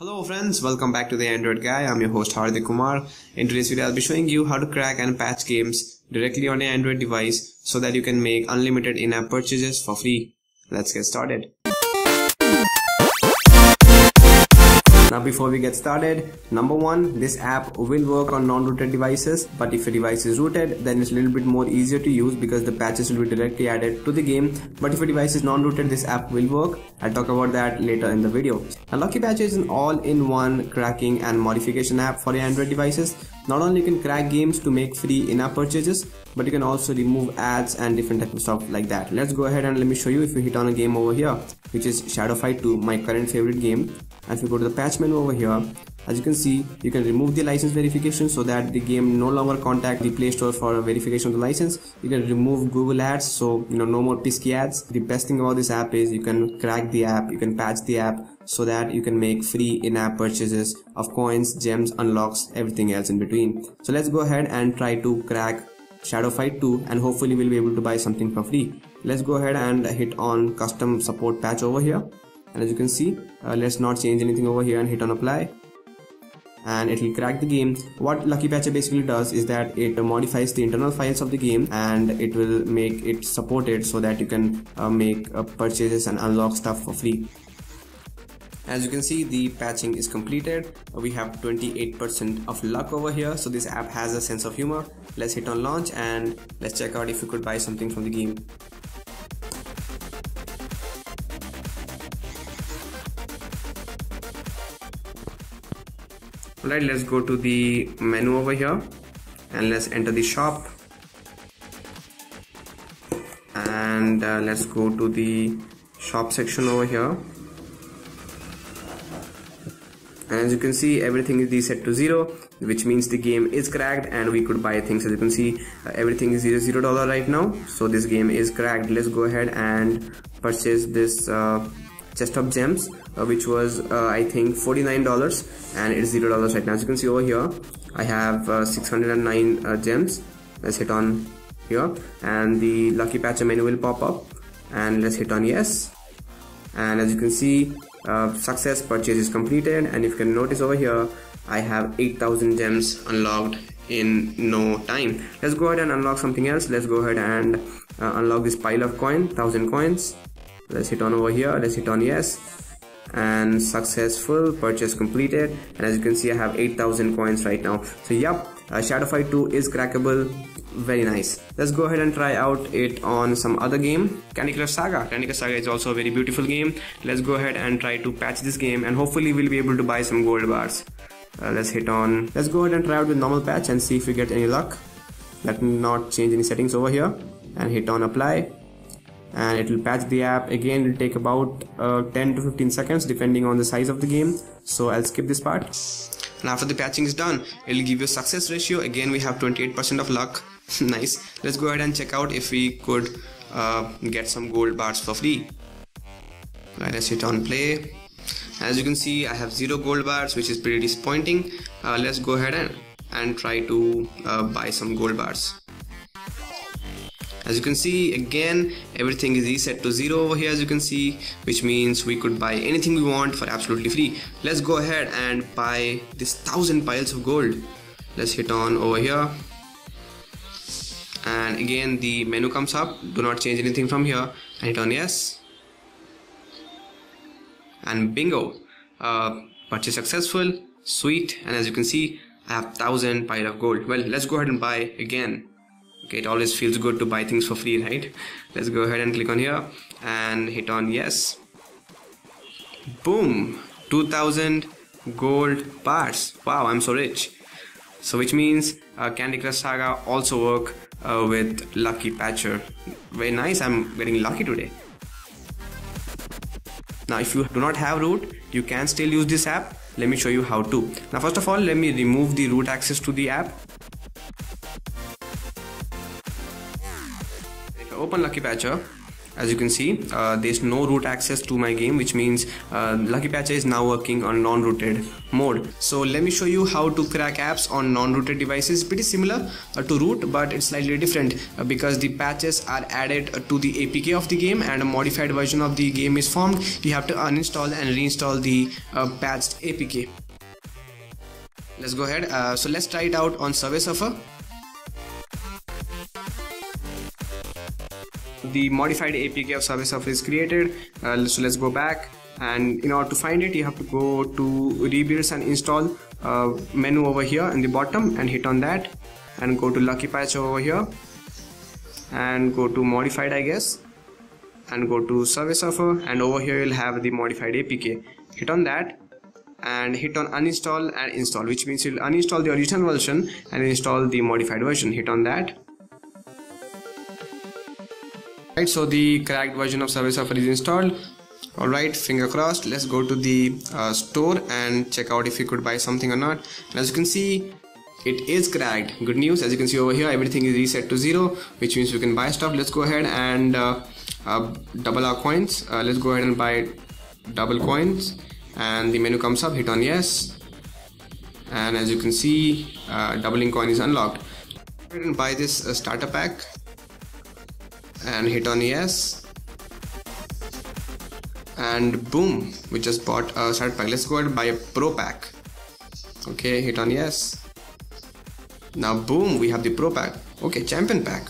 Hello friends, welcome back to the Android Guy. I'm your host Hardik Kumar. In today's video, I'll be showing you how to crack and patch games directly on an Android device so that you can make unlimited in-app purchases for free. Let's get started. Now before we get started, number one, this app will work on non-rooted devices, but if your device is rooted, then it's a little bit more easier to use because the patches will be directly added to the game. But if your device is non-rooted, this app will work. I'll talk about that later in the video. Now Lucky Patcher is an all-in-one cracking and modification app for your Android devices. Not only you can crack games to make free in-app purchases, but you can also remove ads and different type of stuff like that. Let's go ahead and let me show you if you hit on a game over here, which is Shadow Fight 2, my current favorite game if you go to the patch menu over here as you can see you can remove the license verification so that the game no longer contact the play store for a verification of the license. You can remove google ads so you know no more pisky ads. The best thing about this app is you can crack the app you can patch the app so that you can make free in-app purchases of coins gems unlocks everything else in between. So let's go ahead and try to crack shadow fight 2 and hopefully we'll be able to buy something for free. Let's go ahead and hit on custom support patch over here and as you can see uh, let's not change anything over here and hit on apply. And it will crack the game. What lucky patcher basically does is that it modifies the internal files of the game and it will make it supported so that you can uh, make uh, purchases and unlock stuff for free. As you can see the patching is completed. We have 28% of luck over here. So this app has a sense of humor. Let's hit on launch and let's check out if we could buy something from the game Alright, let's go to the menu over here. And let's enter the shop. And uh, let's go to the shop section over here. And as you can see everything is reset to zero which means the game is cracked and we could buy things. As you can see uh, everything is zero zero dollar right now. So this game is cracked. Let's go ahead and purchase this uh, chest of gems uh, which was uh, I think $49 and it's zero dollars right now. As you can see over here I have uh, 609 uh, gems. Let's hit on here and the lucky patcher menu will pop up and let's hit on yes. And as you can see uh, success purchase is completed and if you can notice over here I have 8000 gems unlocked in no time. Let's go ahead and unlock something else. Let's go ahead and uh, unlock this pile of coin 1000 coins. Let's hit on over here. Let's hit on yes and successful purchase completed. And as you can see I have 8000 coins right now. So yep uh, Shadow Fight 2 is crackable. Very nice. Let's go ahead and try out it on some other game. Candy Crush Saga. Candy Crush Saga is also a very beautiful game. Let's go ahead and try to patch this game and hopefully we'll be able to buy some gold bars. Uh, let's hit on. Let's go ahead and try out with normal patch and see if we get any luck. Let me not change any settings over here. And hit on apply and it will patch the app. Again it will take about uh, 10 to 15 seconds depending on the size of the game. So I'll skip this part. And after the patching is done it will give you success ratio. Again we have 28% of luck. Nice. Let's go ahead and check out if we could uh, get some gold bars for free. Right let's hit on play. As you can see I have zero gold bars which is pretty disappointing. Uh, let's go ahead and, and try to uh, buy some gold bars as you can see again everything is reset to zero over here as you can see which means we could buy anything we want for absolutely free. Let's go ahead and buy this thousand piles of gold. Let's hit on over here. And again the menu comes up. Do not change anything from here. And hit on yes. And bingo. Uh, purchase successful. Sweet. And as you can see I have thousand pile of gold. Well let's go ahead and buy again okay it always feels good to buy things for free right? Let's go ahead and click on here and hit on yes. Boom 2000 gold bars. Wow i'm so rich. So which means uh, candy crush saga also work uh, with lucky patcher. Very nice i'm getting lucky today. Now if you do not have root you can still use this app. Let me show you how to. Now first of all let me remove the root access to the app open Lucky Patcher as you can see uh, there's no root access to my game which means uh, lucky patcher is now working on non-rooted mode. So let me show you how to crack apps on non-rooted devices. Pretty similar uh, to root but it's slightly different uh, because the patches are added to the apk of the game and a modified version of the game is formed. You have to uninstall and reinstall the uh, patched apk let's go ahead. Uh, so let's try it out on Subway Surfer the modified APK of Subway Surfer is created. Uh, so let's go back. And in order to find it you have to go to rebuilds and install uh, menu over here in the bottom and hit on that. And go to lucky patch over here. And go to modified I guess. And go to Subway Surfer. And over here you'll have the modified APK hit on that. And hit on uninstall and install which means you'll uninstall the original version and install the modified version. Hit on that right so the cracked version of Subway Surfer is installed. Alright finger crossed. Let's go to the uh, store and check out if you could buy something or not. And as you can see it is cracked. Good news as you can see over here everything is reset to zero which means we can buy stuff. Let's go ahead and uh, uh, double our coins. Uh, let's go ahead and buy double coins. And the menu comes up hit on yes. And as you can see uh, doubling coin is unlocked. And buy this uh, starter pack and hit on yes. And boom we just bought a start pack. Let's go ahead and buy a pro pack. Okay hit on yes. Now boom we have the pro pack. Okay champion pack.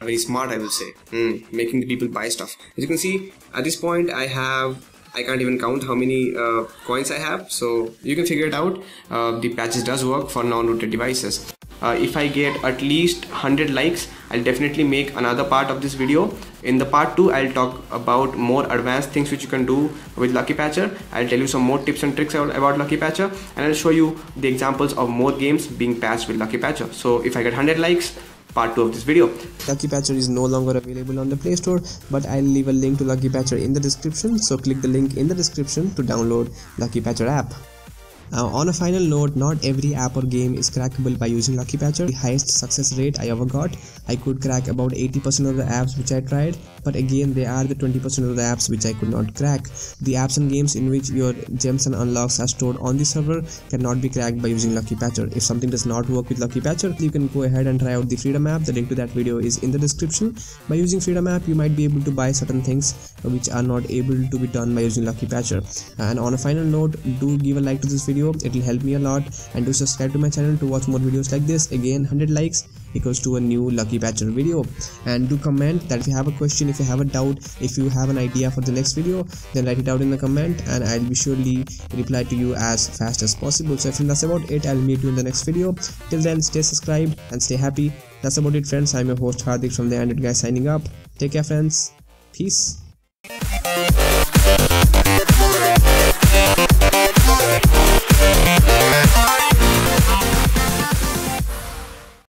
Very smart i will say. Mm, making the people buy stuff. As you can see at this point i have I can't even count how many uh, coins I have. So you can figure it out. Uh, the patches does work for non-rooted devices uh, if I get at least 100 likes I'll definitely make another part of this video in the part 2 I'll talk about more advanced things which you can do with Lucky Patcher I'll tell you some more tips and tricks about Lucky Patcher and I'll show you the examples of more games being patched with Lucky Patcher so if I get 100 likes part 2 of this video. Lucky Patcher is no longer available on the Play Store but I'll leave a link to Lucky Patcher in the description so click the link in the description to download Lucky Patcher app. Now on a final note, not every app or game is crackable by using Lucky Patcher. The highest success rate I ever got, I could crack about 80% of the apps which I tried, but again they are the 20% of the apps which I could not crack. The apps and games in which your gems and unlocks are stored on the server cannot be cracked by using Lucky Patcher. If something does not work with Lucky Patcher, you can go ahead and try out the Freedom app. The link to that video is in the description. By using Freedom app, you might be able to buy certain things which are not able to be done by using Lucky Patcher. And on a final note, do give a like to this video video it will help me a lot. And do subscribe to my channel to watch more videos like this. Again 100 likes equals to a new lucky patcher video. And do comment that if you have a question if you have a doubt if you have an idea for the next video then write it out in the comment and i'll be surely reply to you as fast as possible. So friends that's about it. I'll meet you in the next video. Till then stay subscribed and stay happy. That's about it friends. I'm your host hardik from the android guy signing up. Take care friends. Peace